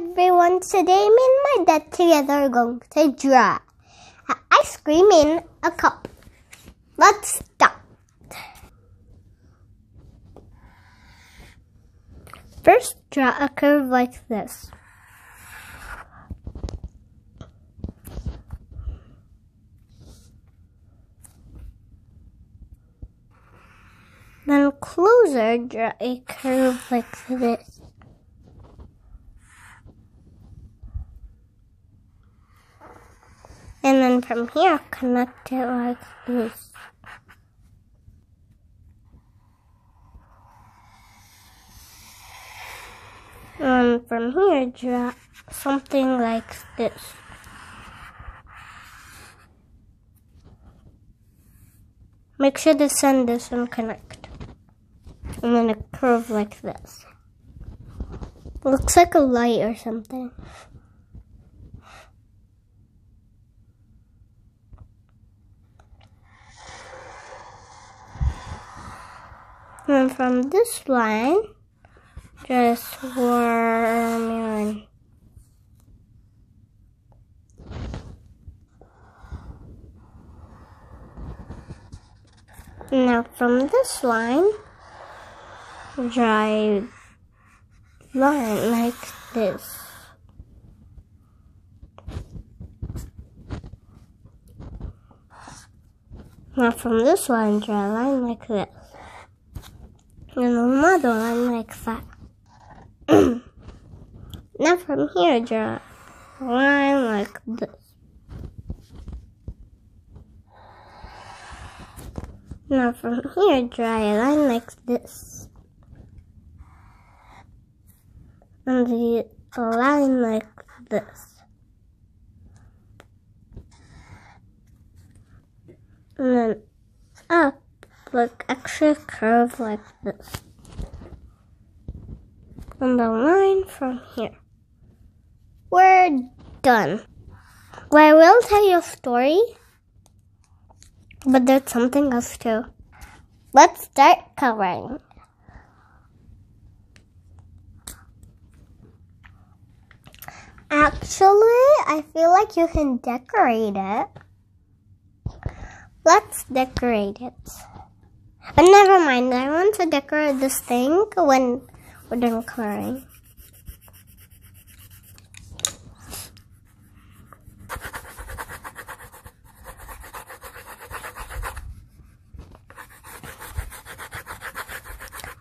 everyone, today me and my dad together are going to draw ice cream in a cup. Let's start. First, draw a curve like this. Then closer, draw a curve like this. And then from here, connect it like this. And from here, draw something like this. Make sure to send this and connect. And then a curve like this. Looks like a light or something. And from this line, just worm in. Now from this line, draw line like this. Now from this line, draw line like this and another one like that. now from here, draw a line like this. Now from here, draw a line like this. And the line like this. And then up like extra curve like this. And the line from here. We're done. Well, I will tell you a story, but there's something else too. Let's start coloring. Actually, I feel like you can decorate it. Let's decorate it. But never mind, I want to decorate this thing when we're done coloring.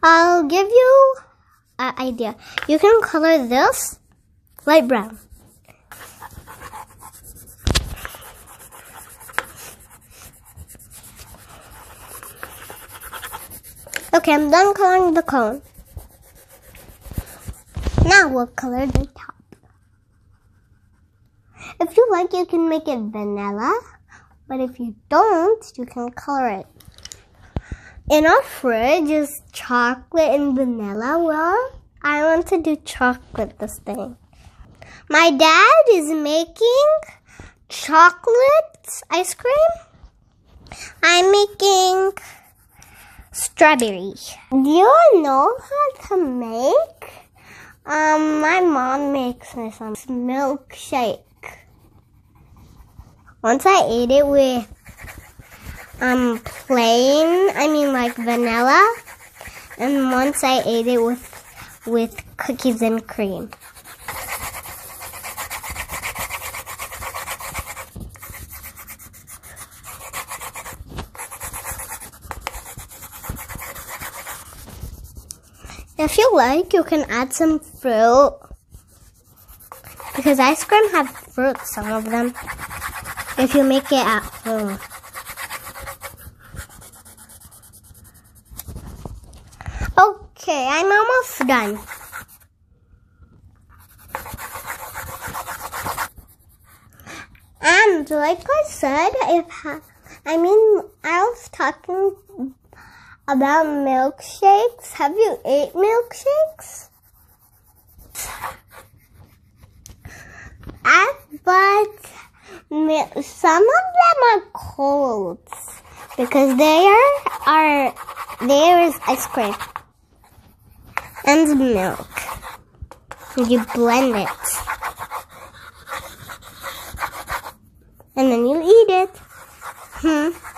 I'll give you an idea. You can color this light brown. Okay, I'm done coloring the cone. Now we'll color the top. If you like, you can make it vanilla. But if you don't, you can color it. In our fridge is chocolate and vanilla. Well, I want to do chocolate this thing. My dad is making chocolate ice cream. I'm making strawberry. Do you know how to make? Um, my mom makes me some milkshake. Once I ate it with um plain, I mean like vanilla, and once I ate it with with cookies and cream. If you like, you can add some fruit. Because ice cream have fruit, some of them. If you make it at home. Okay, I'm almost done. And like I said, if I mean, I was talking about milkshakes. Have you ate milkshakes? I, but some of them are cold because there are there is ice cream and milk. You blend it. And then you eat it. Hmm.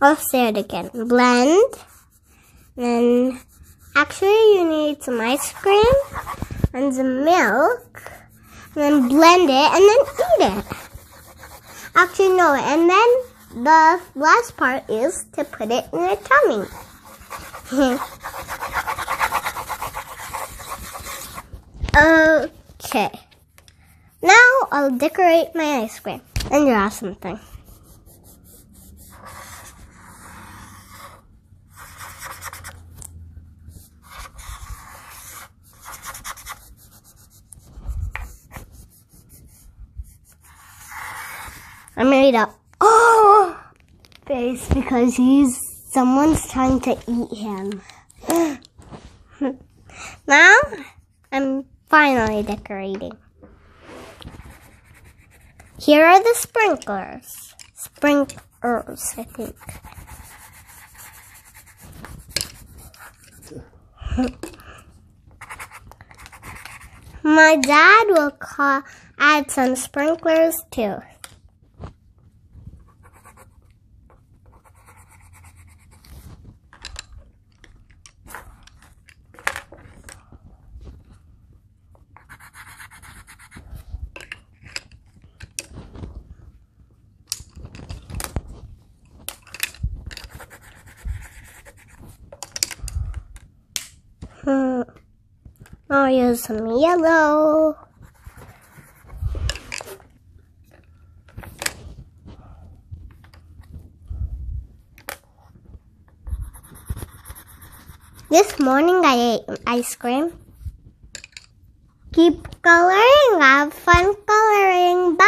I'll say it again. Blend. Then actually you need some ice cream and some milk. And then blend it and then eat it. Actually no, and then the last part is to put it in your tummy. okay. Now I'll decorate my ice cream and draw something. I made a oh face because he's someone's trying to eat him. now I'm finally decorating. Here are the sprinklers. Sprinklers, I think. My dad will call, add some sprinklers too. Uh, oh, I'll use some yellow. This morning I ate ice cream. Keep coloring, have fun coloring.